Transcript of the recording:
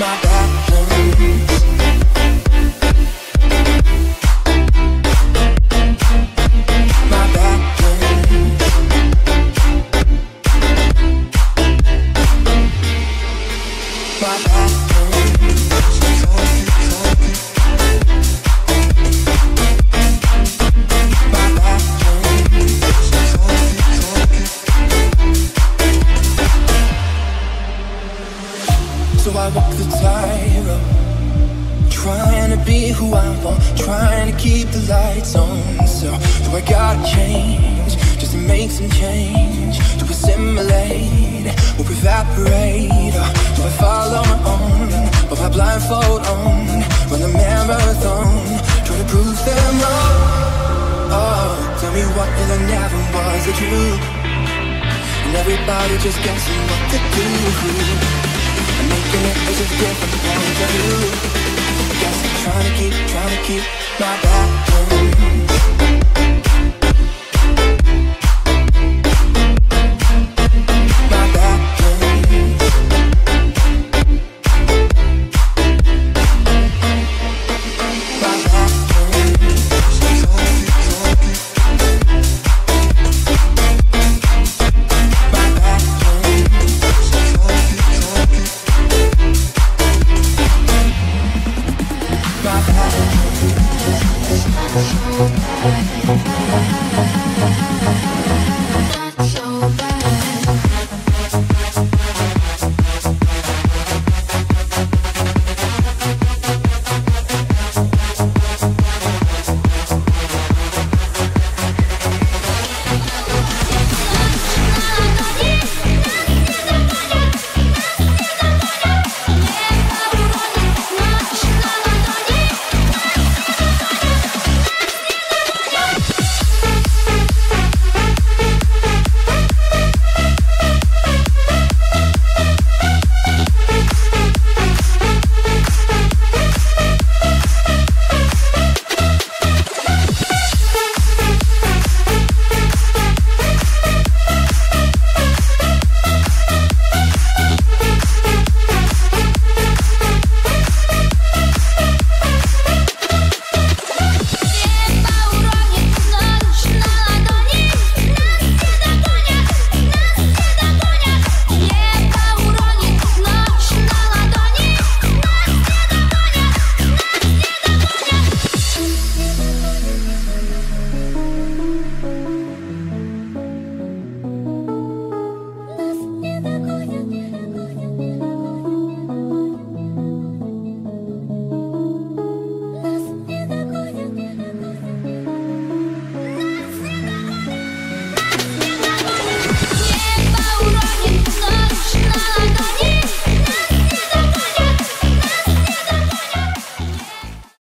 my So I walk the tightrope oh. Trying to be who I want Trying to keep the lights on. So do I gotta change Just to make some change? To assimilate or evaporate Or do I follow my own Or my blindfold on? Run the marathon Try to prove them wrong. Oh, tell me what is or never was the truth. And everybody just guessing what to do making it guess I'm trying to keep, trying to keep my balance My Bad.